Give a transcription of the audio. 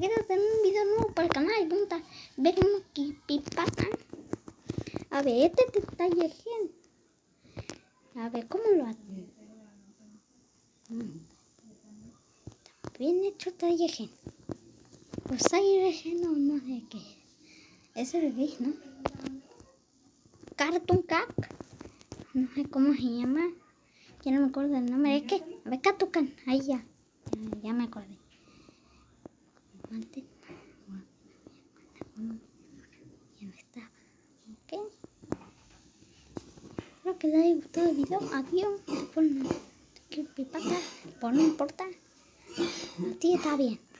quédate en un video nuevo para el canal y vamos a ver un creepypasta. A ver, este detalle bien. A ver, ¿cómo lo hacen? Mm. Bien hecho detalle Pues hay relleno, no sé qué. Es el gris, ¿no? Cartoon Cat. No sé cómo se llama. Ya no me acuerdo del nombre. Es que, a ver, Catucan. Ahí ya. Acordé. Antes. Ya no está. Ok. Espero que les haya gustado el video. Adiós. Por por no importa. Así está bien.